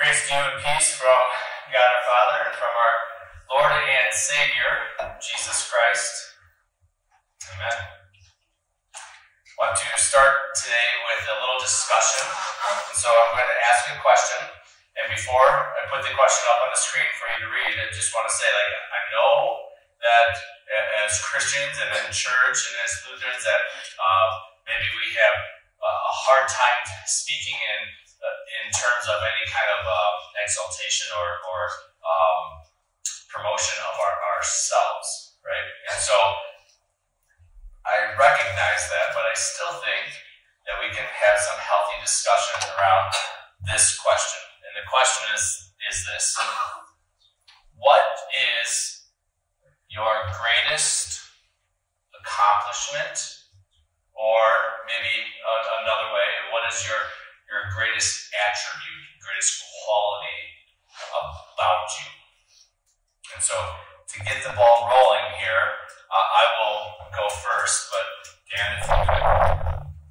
Grace to you and peace from God our Father and from our Lord and Savior, Jesus Christ. Amen. I want to start today with a little discussion. And so I'm going to ask a question. And before I put the question up on the screen for you to read, I just want to say, like, I know that as Christians and in church and as Lutherans, that uh, maybe we have a hard time speaking in in terms of any kind of uh, exaltation or, or um, promotion of our, ourselves, right? And so I recognize that, but I still think that we can have some healthy discussion around this question. And the question is is this What is your greatest accomplishment? Or maybe another way, what is your your greatest attribute, greatest quality about you. And so, to get the ball rolling here, uh, I will go first, but Dan, if you could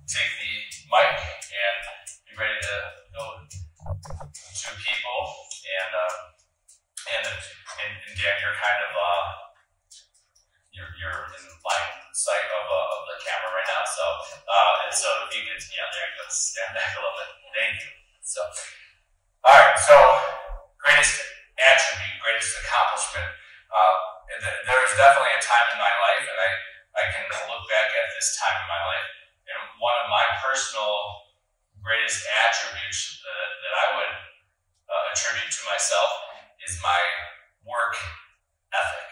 take the mic and be ready to go to people, and uh, and, and, and Dan, you're kind of uh, you're, you're in line sight of, uh, of the camera right now. So, uh, and so if you could, yeah, there you go, stand back a little bit. Thank you. So, all right. So, greatest attribute, greatest accomplishment. Uh, there is definitely a time in my life, and I, I can look back at this time in my life, and one of my personal greatest attributes that, that I would uh, attribute to myself is my work ethic.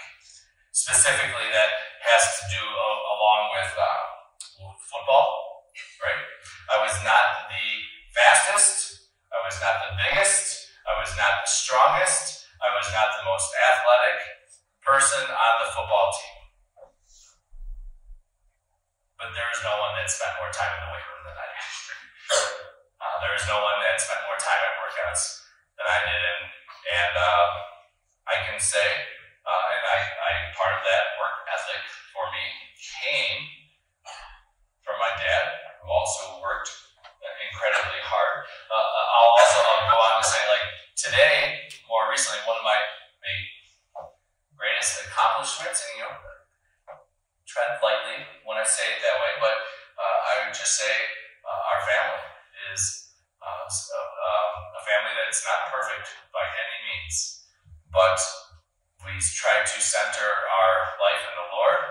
Specifically, that has to do uh, along with uh, football, right? I was not the fastest, I was not the biggest, I was not the strongest, I was not the most athletic person on the football team. But there is no one that spent more time in the weight room than I did. Uh, there is no one that spent more time at workouts than I did. And, and uh, I can say uh, and I, I, part of that work ethic for me came from my dad, who also worked incredibly hard. Uh, uh, I'll also I'll go on to say, like, today, more recently, one of my, my accomplishments, and you know, tread lightly when I say it that way, but uh, I would just say uh, our family is uh, a family that's not perfect by any means, but we try to center our life in the Lord.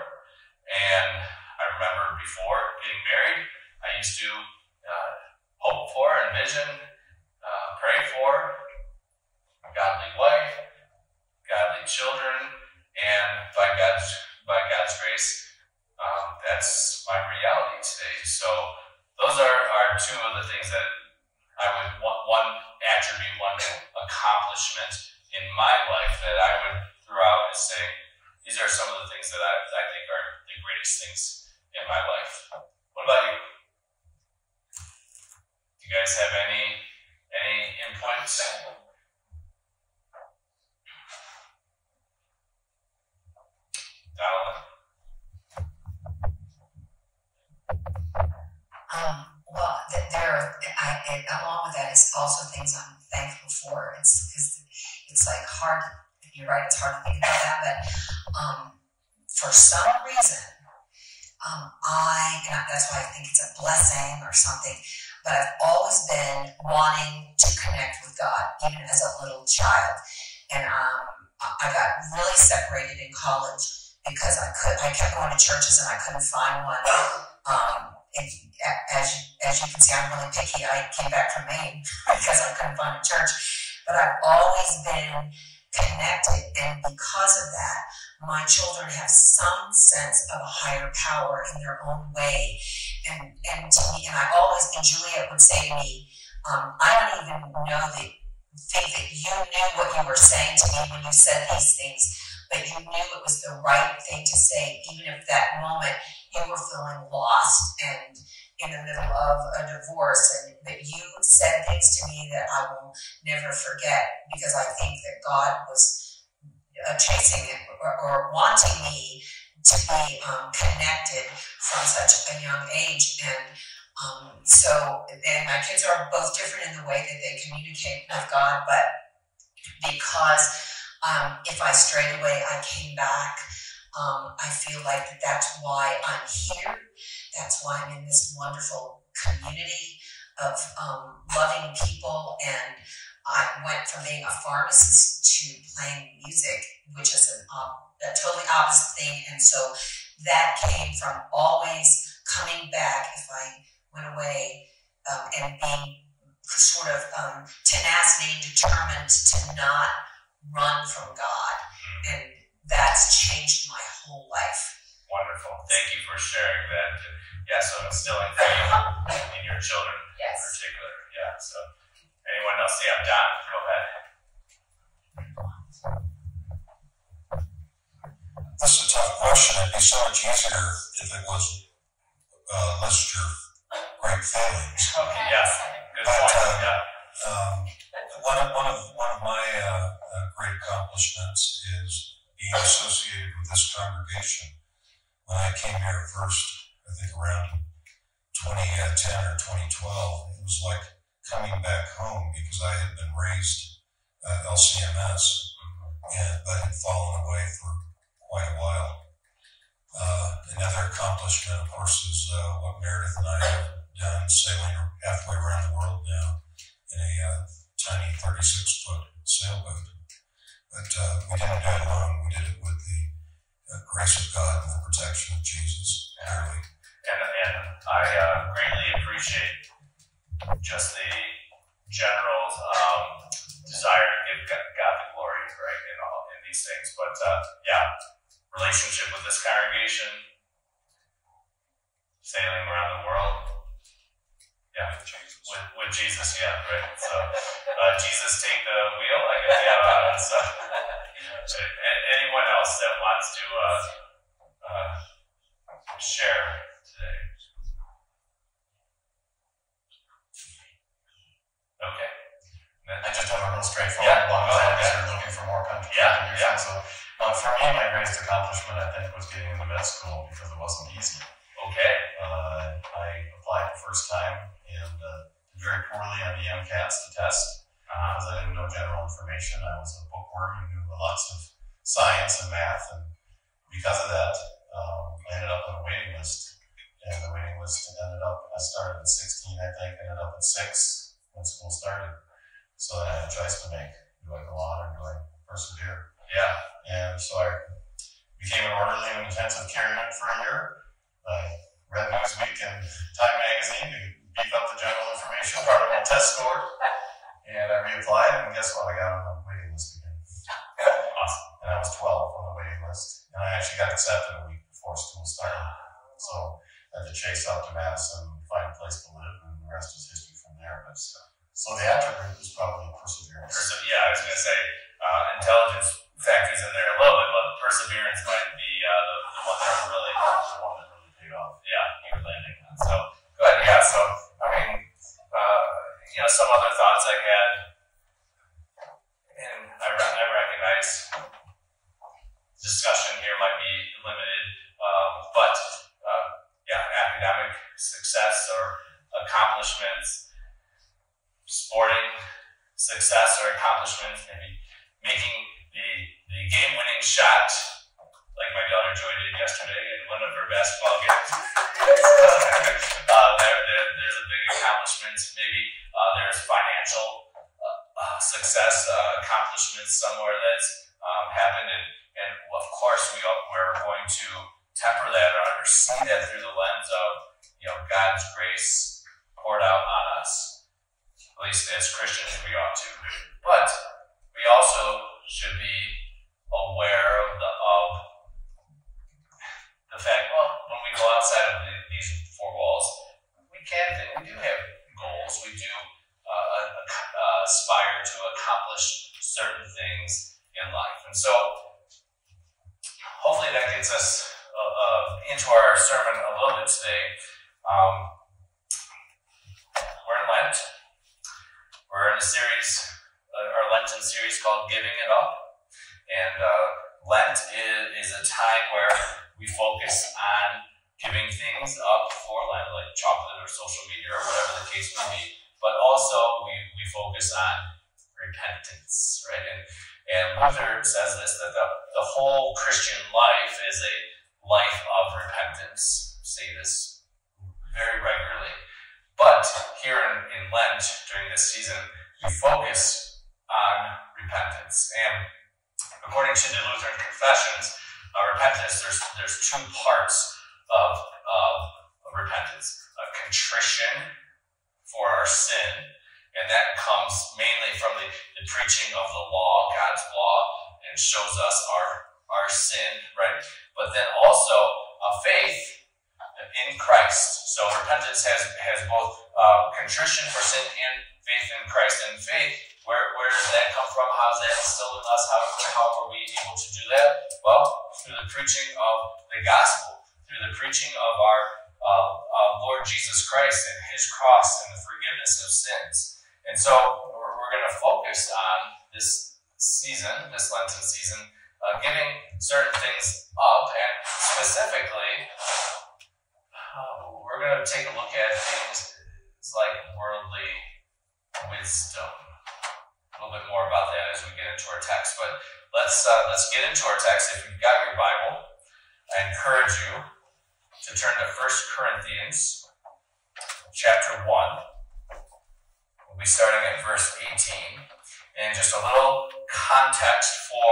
And I remember before getting married, I used to uh, hope for, envision, uh, pray for a godly wife, godly children, and by God's by God's grace, um, that's my reality today. So those are, are two of the things that I would want one attribute, one accomplishment church, but I've always been connected. And because of that, my children have some sense of a higher power in their own way. And, and to me, and I always, and Juliet would say to me, um, I don't even know that think that you knew what you were saying to me when you said these things, but you knew it was the right thing to say, even if that moment you were feeling lost and in the middle of a divorce and that you said things to me that I will never forget because I think that God was uh, chasing it or, or, wanting me to be um, connected from such a young age. And Um, so, and my kids are both different in the way that they communicate with God, but because um, if I strayed away, I came back. Um, I feel like that's why I'm here. That's why I'm in this wonderful community of um, loving people. And I went from being a pharmacist to playing music, which is an, a totally opposite thing. And so that came from always coming back if I went away um, and being sort of um, tenacity determined to not run from God. And that's changed my whole life. Wonderful. Thank you for sharing that. Yeah, so instilling faith in your children yes. in particular. Yeah, so anyone else? Yeah, Don, go ahead. This is a tough question. It'd be so much easier if it was uh, list your great failings. Okay, yeah, good But, point. uh, Yeah, Um, one, of, one of one of my uh, uh, great accomplishments is being associated with this congregation. When I came here first, I think around 2010 or 2012, it was like coming back home because I had been raised at LCMS, and but had fallen away for quite a while. Uh, another accomplishment, of course, is uh, what Meredith and I have done, sailing halfway around the world now in a uh, tiny 36 foot sailboat. But uh, we didn't do it alone. We did it with the uh, grace of God and the protection of Jesus. Clearly, and, and I uh, greatly appreciate just the general um, desire to give God God the glory, right, in all in these things. But uh, yeah, relationship with this congregation, sailing around the world. Yeah, with, with Jesus, yeah, right. So uh, Jesus take the wheel, I guess. Yeah, uh, so, anyone else that wants to uh, uh, share today? Okay. I just have a real straightforward Yeah, one, because yeah. you're looking for more con- Yeah, contributions. So, for me, my greatest accomplishment, I think, was getting into med school because it wasn't easy. Okay. Uh, I applied the first time very poorly on the MCATs, the test, Uh, because I didn't know general information. I was a bookworm and knew lots of science and math, and because of that, um, I ended up on a waiting list. And the waiting list ended up, I started at 16, I think, ended up at 6 when school started. So I had a choice to make. Um, we're in Lent. We're in a series, uh, our Lenten series called Giving It Up. And uh, Lent is, is a time where we focus on giving things up for Lent, like chocolate or social media or whatever the case may be. But also, we, we focus on repentance, right? And, and Luther says this that the, the whole Christian life is a life of repentance. Say this very regularly. But here in, in Lent, during this season, you focus on repentance. And according to the Lutheran confessions, uh, repentance, there's, there's two parts of, of, of repentance a contrition for our sin, and that comes mainly from the, the preaching of the law, God's law, and shows us our, our sin, right? But then also a faith in Christ. So repentance has, has both uh, contrition for sin and faith in Christ. And faith, where, where does that come from? How is that instilled in us? How, how are we able to do that? Well, through the preaching of the gospel, through the preaching of our uh, uh, Lord Jesus Christ and his cross and the forgiveness of sins. And so we're, we're going to focus on this season, this Lenten season, uh, giving certain things up, and specifically, uh, we're going to take a look at things like worldly wisdom. A little bit more about that as we get into our text, but let's uh, let's get into our text. If you've got your Bible, I encourage you to turn to 1 Corinthians chapter 1. We'll be starting at verse 18. And just a little context for,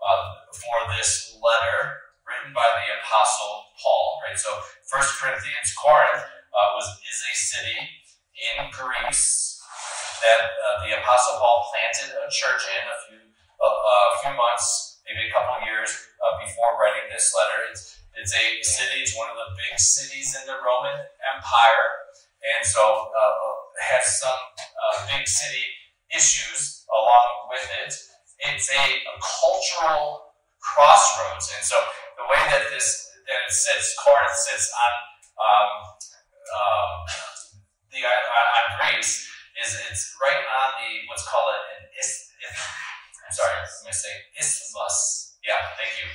uh, for this letter written by the Apostle Paul, right? So 1 Corinthians, Corinth uh, was, is a city in Greece that uh, the Apostle Paul planted a church in a few, a, a few months, maybe a couple years uh, before writing this letter. It's it's a city, it's one of the big cities in the Roman Empire, and so uh, has some uh, big city issues along with it. It's a, a, cultural crossroads, and so the way that this that it sits, Corinth sits on um, um, the on Greece, is it's right on the what's called an is, I'm sorry, let me say isthmus. Yeah, thank you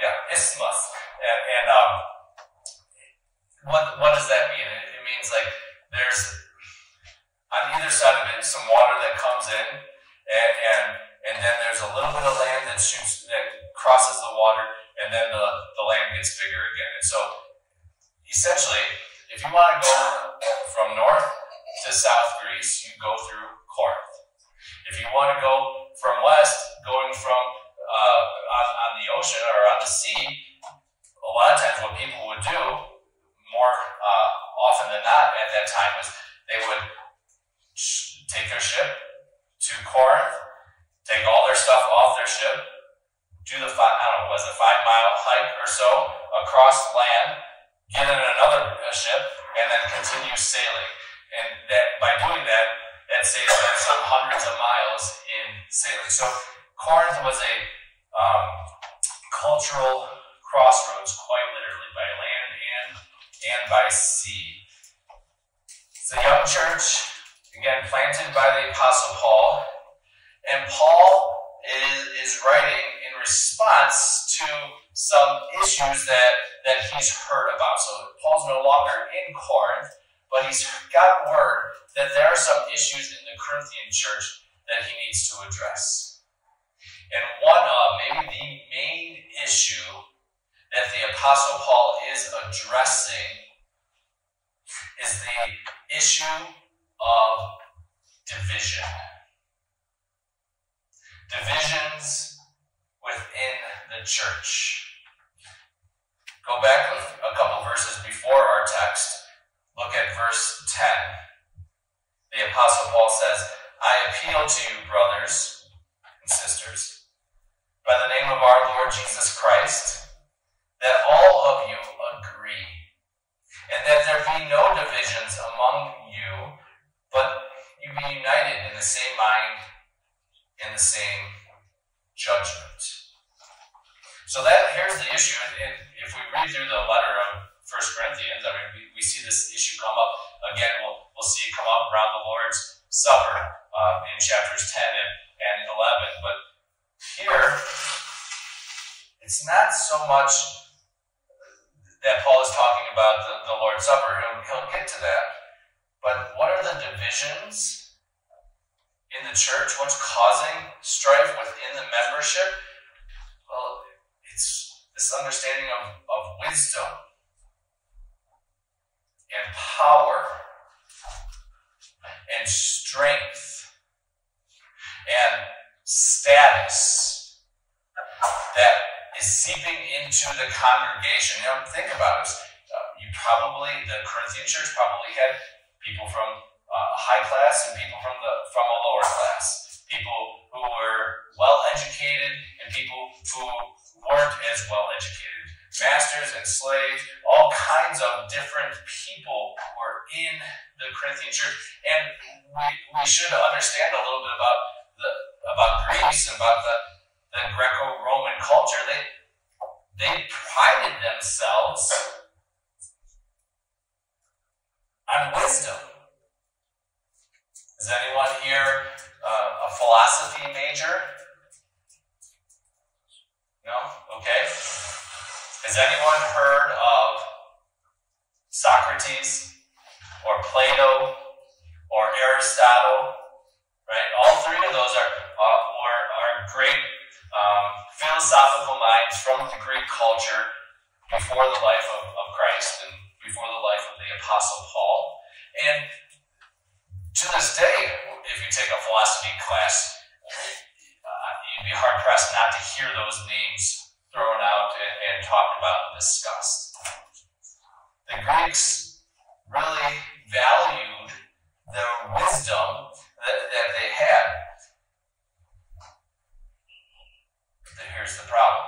Yeah, isthmus. And, and um, what, what does that mean? It, it, means like there's on either side of it some water that comes in, and, and, and then there's a little bit of land that shoots, that crosses the water, and then the, the land gets bigger again. And so essentially, if you want to go from north to south Greece, you go through Corinth. If you want to go from west, going from uh, on, on the ocean or on the sea, a lot of times what people would do more uh, often than not at that time was they would take their ship to Corinth, take all their stuff off their ship, do the five, I don't know, was a five mile hike or so across land, get in another uh, ship, and then continue sailing. And that by doing that, that saves them some hundreds of miles in sailing. So Corinth was a um, cultural crossroads, quite literally, by land and, and by sea. It's a young church, again, planted by the Apostle Paul, and Paul is, is writing in response to some issues that, that he's heard about. So Paul's no longer in Corinth, but he's got word that there are some issues in the Corinthian church that he needs to address. And one of, maybe the main issue that the Apostle Paul is addressing is the issue of division. Divisions within the church. Go back a couple verses before our text. Look at verse 10. The Apostle Paul says, I appeal to you, brothers and sisters by the name of our Lord Jesus Christ, that all of you agree, and that there be no divisions among be united in the same mind and the same judgment. So that here's the issue, and if we read through the letter of First Corinthians, I mean, we, we see this issue come up again. We'll, we'll see it come up around the Lord's Supper uh, in chapters 10 and, and 11. But here, it's not so much that Paul is talking about the, the Lord's Supper. He'll, he'll get to that. But what are the divisions in the church? What's causing strife within the membership? Well, it's this understanding of, of wisdom and power and strength and status that is seeping into the congregation. You know, think about it. Uh, you probably, the Corinthian church probably had people from uh, high class and people from the from a lower class, people who were well educated and people who weren't as well educated, masters and slaves, all kinds of different people were in the Corinthian church, and we, we should understand a little bit about the about Greece and about the, the Greco-Roman culture. They they prided themselves on wisdom. Is anyone here uh, a philosophy major? No? Okay. Has anyone heard of Socrates or Plato or Aristotle? Right? All three of those are, uh, were, are great um, philosophical minds from the Greek culture before the life of, of Christ and before the life of the Apostle Paul. And to this day, if you take a philosophy class, uh, you'd be hard pressed not to hear those names thrown out and, and talked about and discussed. The Greeks really valued the wisdom that, that they had. But here's the problem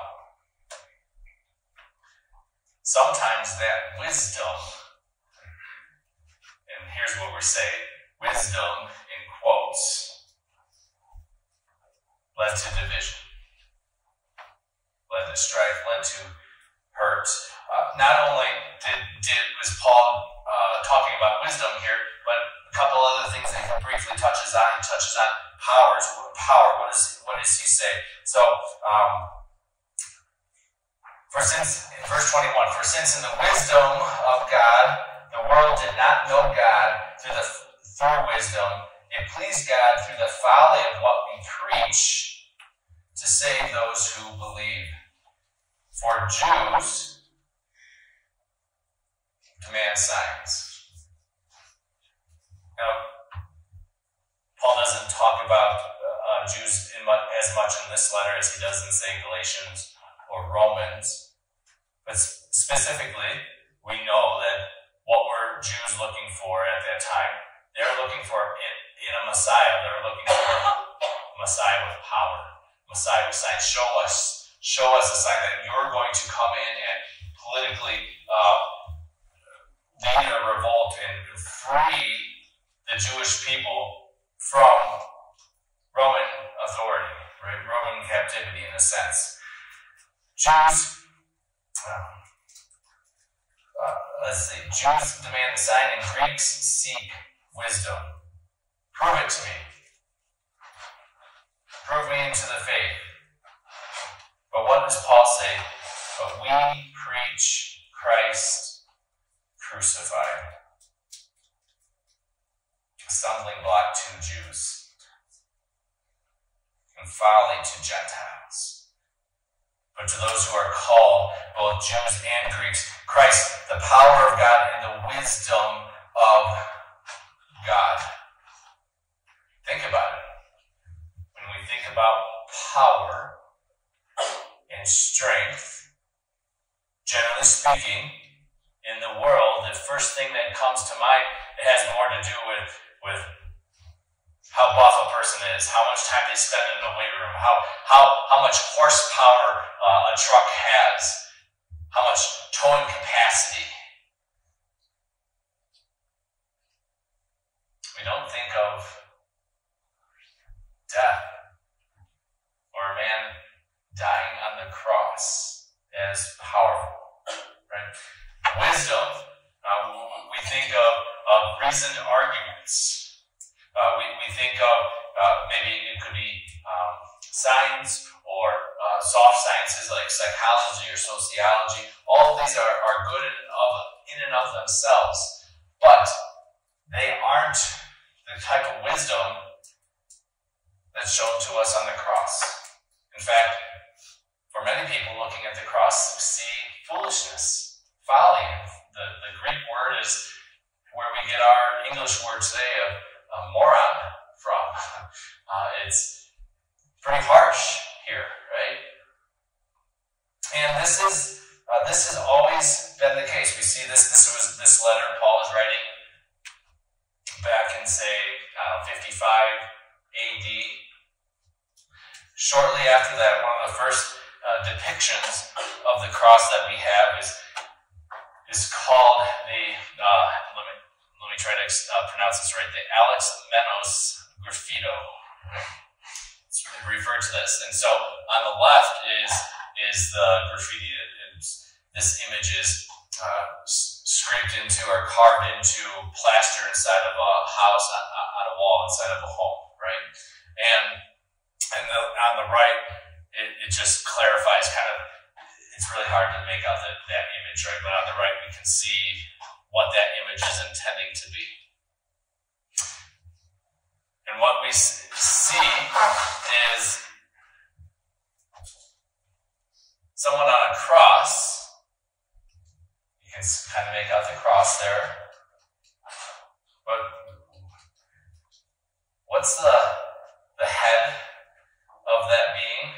sometimes that wisdom, and here's what we're saying wisdom in quotes, led to division, led to strife, led to hurt. Uh, not only did, did was Paul uh, talking about wisdom here, but a couple other things that he briefly touches on. He touches on powers. What Power. What does what does he say? So. Um, for since, in verse 21, for since in the wisdom of God, the world did not know God through the through wisdom, it pleased God through the folly of what we preach to save those who believe. For Jews demand signs. Now, Paul doesn't talk about uh, Jews much, as much in this letter as he does in, say, Galatians or Romans. But specifically, we know that what were Jews looking for at that time? They were looking for in, in a Messiah. They were looking for a Messiah with power, Messiah with signs. Show us, show us a sign that you're going to come in and politically uh, lead a revolt and free the Jewish people from Roman authority, right? Roman captivity in a sense. Jews, um, uh, let's see, Jews demand a sign and Greeks seek wisdom. Prove it to me. Prove me into the faith. But what does Paul say? But we preach Christ crucified. A stumbling block to Jews and folly to Gentiles. But to those who are called, both Jews and Greeks, Christ, the power of God and the wisdom of God. Think about it. When we think about power and strength, generally speaking, in the world, the first thing that comes to mind, it has more to do with, with how buff a person is, how much time they spend in the weight room, how how how much horsepower uh, a truck has, how much towing capacity. We don't think of death or a man dying on the cross as powerful, right? Wisdom, uh, we think of, of reasoned arguments uh, we, we think of uh, maybe it could be um, science or uh, soft sciences like psychology or sociology. All of these are, are good in, of, in and of themselves, but they the type of wisdom that's shown to us on the cross. In fact, for many people looking at the cross, we see foolishness, folly. The, the Greek word is where we get our English word today of uh, moron from. Uh, it's pretty harsh here, right? And this is uh, this has always been the case. We see this. This was this letter Paul is writing in say uh, 55 AD. Shortly after that, one of the first uh, depictions of the cross that we have is is called the uh, let me let me try to uh, pronounce this right the Alex Menos Graffito. It's referred to this, and so on the left is is the graffiti. this image is uh, scraped into or carved into plaster inside of a house on, on a wall inside of a home, right? And and the, on the right, it, it just clarifies kind of. It's really hard to make out the, that image, right? But on the right, we can see what that image is intending to be. And what we see is someone on a cross. Can kind of make out the cross there. But what's the the head of that being?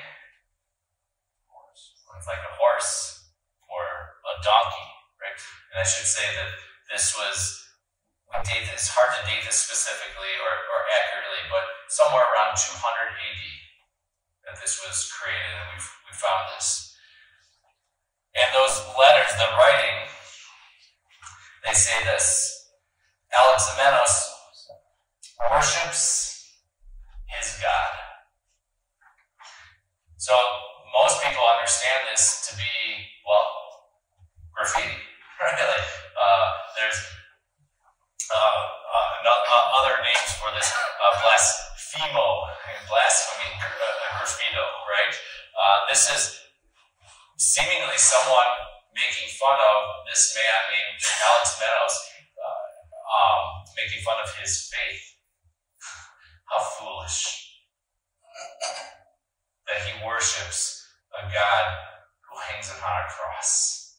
It's like a horse or a donkey, right? And I should say that this was we date it's hard to date this specifically or, or accurately, but somewhere around 200 AD that this was created, and we we found this. And those letters, the writing, they say this Alexamenos worships his God. So most people understand this to be, well, graffiti, right? Like, uh, there's uh, uh, other names for this, uh, blasphemo, blasphemy, uh, graffito, right? Uh, this is seemingly someone making fun of this man named Alexamenos, uh, um, making fun of his faith. How foolish that he worships a God who hangs upon a cross.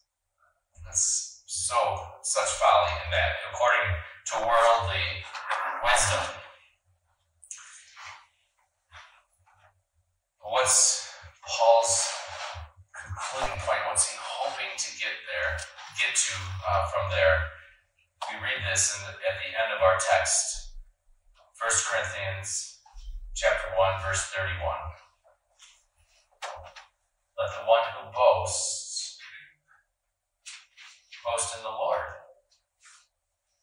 That's so, such folly in that, according to worldly wisdom. What's Paul's concluding point? What's he to get there, get to uh, from there? We read this the, at the end of our text, 1 Corinthians chapter 1, verse 31. Let the one who boasts boast in the Lord.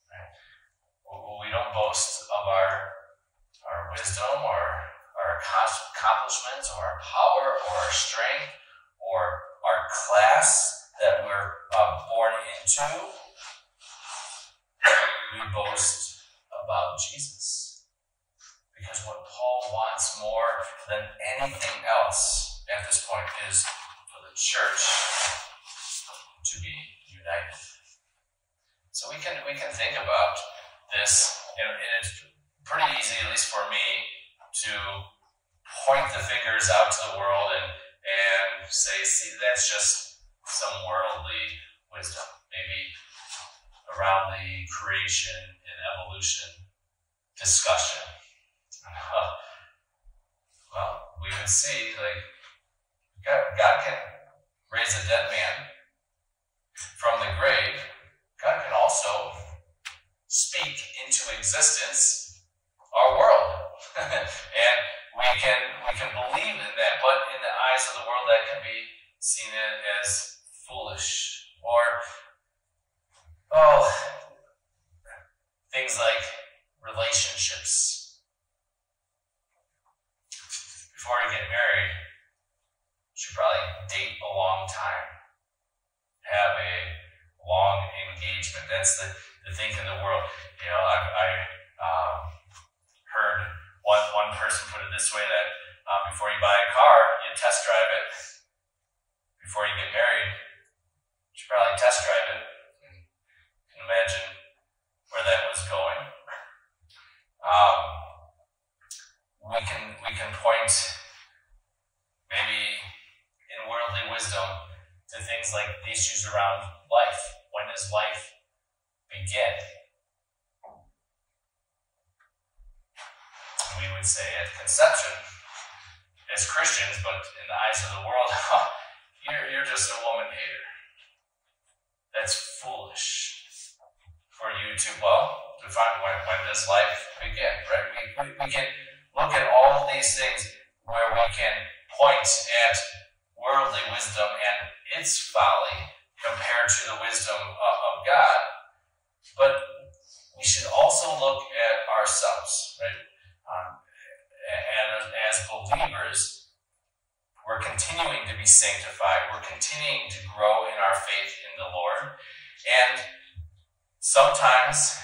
Right? We don't boast of our our wisdom or our accomplishments or our power or our strength or our class that we're uh, born into, we boast about Jesus. Because what Paul wants more than anything else at this point is for the church to be united. So we can we can think about this, and, and it's pretty easy, at least for me, to point the fingers out to the world and and say, see, that's just some worldly wisdom, maybe around the creation and evolution discussion. Well, we would see, like, God, God can raise a dead man from the grave. God can also speak into existence our world. and we can we can believe in that, but in the eyes of the world, that can be seen as foolish or oh things like relationships. Before you get married, should probably date a long time, have a long engagement. That's the, the thing in the world. You know, I, I um, heard one, one person put it this way that um, before you buy a car, you test drive it. Before you get married, you should probably test drive it. You can imagine where that was going. Um, point maybe in worldly wisdom to things like the issues around life. When does life begin? We would say at conception as Christians, but in the eyes of the world, you're, you're just a woman hater. That's foolish for you to, well, to find when, when does life begin, right? We, we, we can look at all these things where we can point at worldly wisdom and its folly compared to the wisdom of, of God, but we should also look at ourselves, right? Um, and as believers, we're continuing to be sanctified. We're continuing to grow in our faith in the Lord. And sometimes,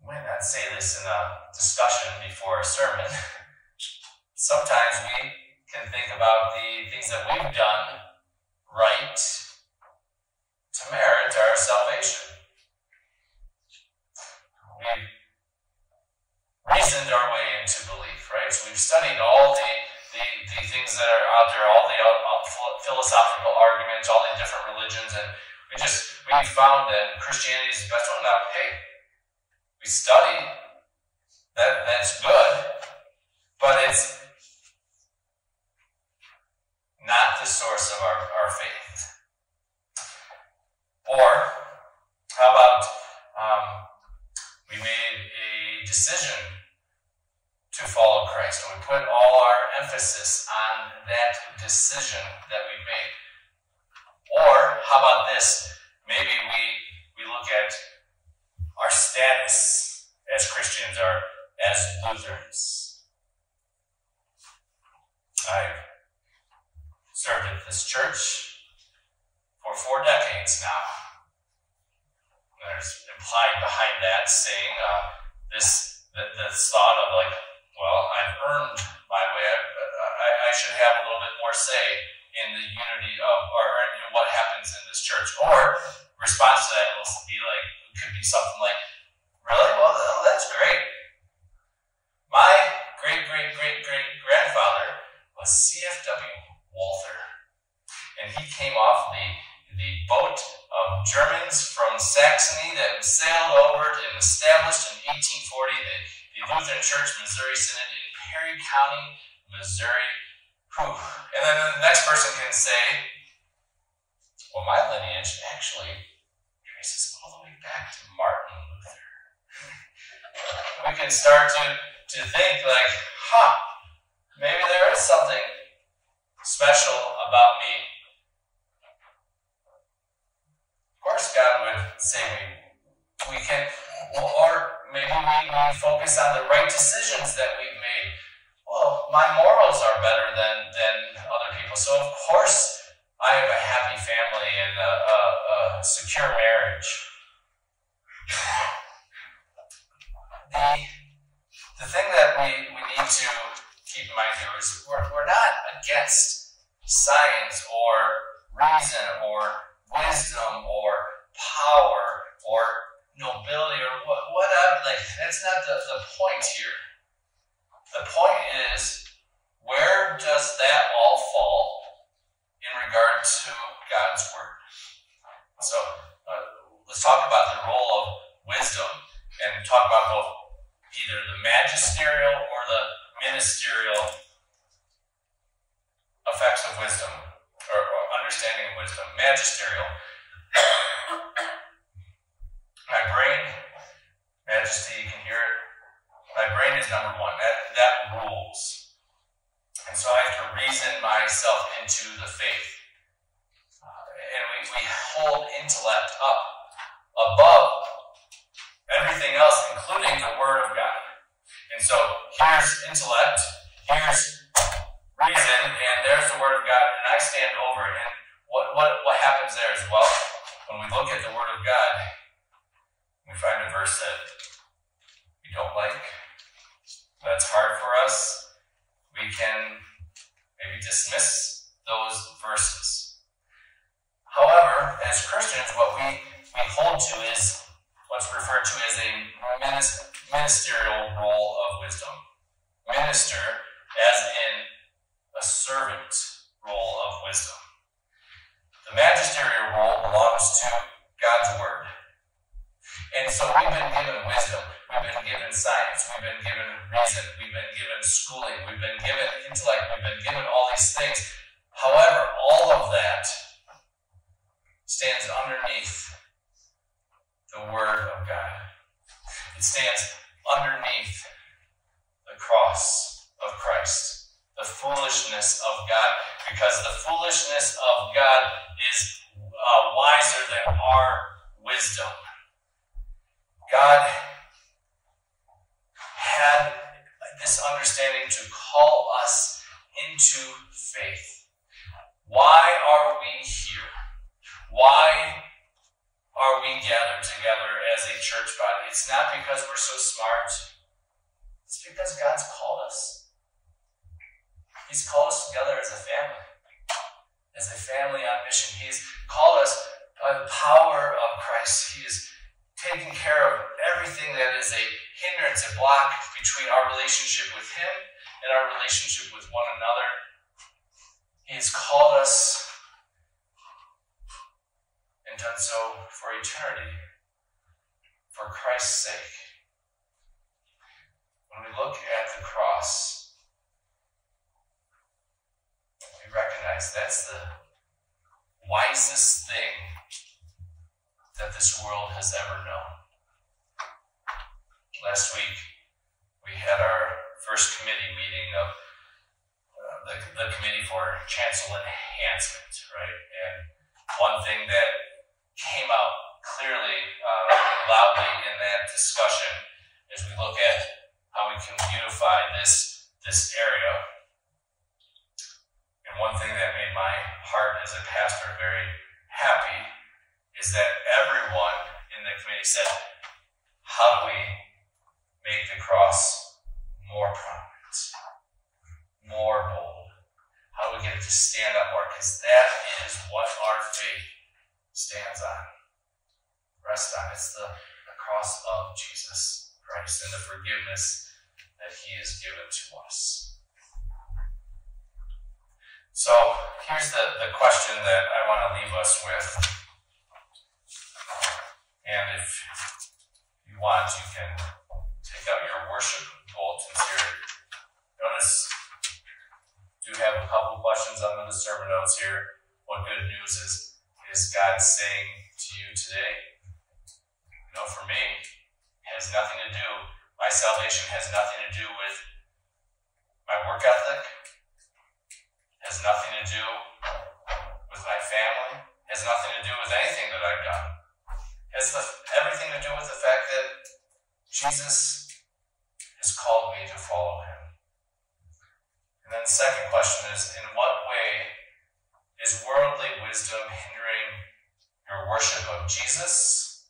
when I say this in a discussion before a sermon, sometimes we can think about the things that we've done right to merit our salvation. We've reasoned our way into belief, right? So we've studied all the, the, the things that are out there, all the uh, philosophical arguments, all the different religions, and we just we found that Christianity is the best one. Now, hey, we study that that's good, but it's not the source of our, our faith. Or how about um, we made a decision to follow Christ. And we put all our emphasis on that decision that we made. Or how about this? Maybe we, we look at our status as Christians or as Lutherans. I've served at this church for four decades now. There's implied behind that saying uh, this, this thought of like, well, I've earned my way. I, I, I, should have a little bit more say in the unity of, or in what happens in this church. Or response to that will be like, could be something like, really? Well, oh, that's great. My great, great, great, great grandfather was C.F.W. Walther. And he came off the, the boat of Germans from Saxony that sailed over and established in 1840 the the Lutheran Church Missouri Synod in Perry County, Missouri. And then the next person can say, well, my lineage actually traces all the way back to Martin Luther. we can start to, to think like, huh, maybe there is something special about me. Of course, God would say we, we can, or Maybe we, we focus on the right decisions that we've made. Well, my morals are better than, than other people. So, of course, I have a happy family and a, a, a secure marriage. The, the thing that we, we need to keep in mind here is we're, we're not against science or reason or wisdom or power or nobility or what, whatever. Like that's not the, the point here. The point is where does that all fall in regard to God's word? So uh, let's talk about the role of wisdom and talk about both either the magisterial or the ministerial effects of wisdom or, or understanding of wisdom. Magisterial my brain, Majesty, you can hear it. My brain is number one. That, that rules. And so I have to reason myself into the faith. Uh, and we, we hold intellect up above everything else, including the Word of God. And so here's intellect, here's reason, and there's the Word of God, and I stand over it. And what, what, what happens there is, well, when we look at the Word of God, we find a verse that we don't like, that's hard for us, we can maybe dismiss those verses. However, as Christians, what we, we hold to is what's referred to as a ministerial role of wisdom. minister as in a servant role of wisdom. The magisterial role belongs to God's word. And so we've been given wisdom, we've been given science, we've been given reason, we've been given schooling, we've been given intellect, we've been given all these things. However, all of that stands underneath the Word of God. It stands underneath the cross of Christ, the foolishness of God, because the foolishness of God is uh, wiser than our wisdom. God had this understanding to call us into faith. Why are we here? Why are we gathered together as a church body? It's not because we're so smart. It's because God's called us. He's called us together as a family, as a family on mission. He's called us by the power of Christ. He is taking care of everything that is a hindrance, a block between our relationship with Him and our relationship with one another. He has called us and done so for eternity, for Christ's sake. When we look at the cross, we recognize that's the wisest thing that this world has ever known. Last week, we had our first committee meeting of the, the Committee for Chancel Enhancement, right? And one thing that came out clearly, uh, loudly in that discussion as we look at how we can beautify this, this area. And one thing that made my heart as a pastor very happy is that everyone in the committee said, how do we make the cross more prominent, more bold? How we get it to stand up more? Because that is what our faith stands on, rest on. It's the, the cross of Jesus Christ and the forgiveness that He has given to us. So here's the, the question that I want to leave us with. And if you want, you can take out your worship bulletins here. Notice, do have a couple questions under the sermon notes here. What good news is is God saying to you today? You know, for me, it has nothing to do, my salvation has nothing to do with my work ethic, has nothing to do with my family, has nothing to do with anything that I've done. It has everything to do with the fact that Jesus has called me to follow him. And then second question is, in what way is worldly wisdom hindering your worship of Jesus?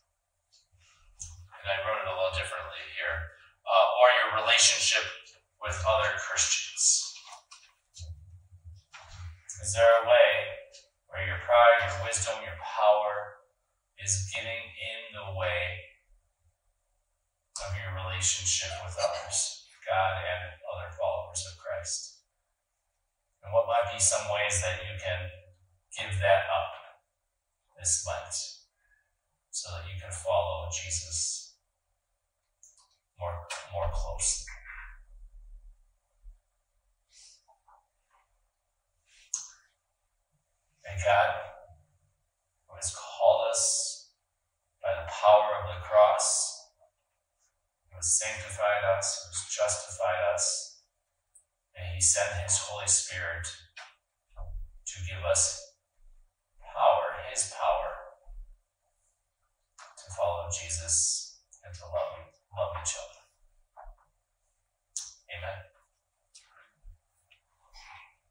And I wrote it a little differently here. Uh, or your relationship with other Christians? Is there a way where your pride, your wisdom, your power is getting in the way of your relationship with others, God and other followers of Christ? And what might be some ways that you can give that up this Lent so that you can follow Jesus more, more closely. May God, who has called us by the power of the cross, who has sanctified us, who has justified us, and He sent His Holy Spirit to give us power, His power, to follow Jesus and to love, love each other. Amen.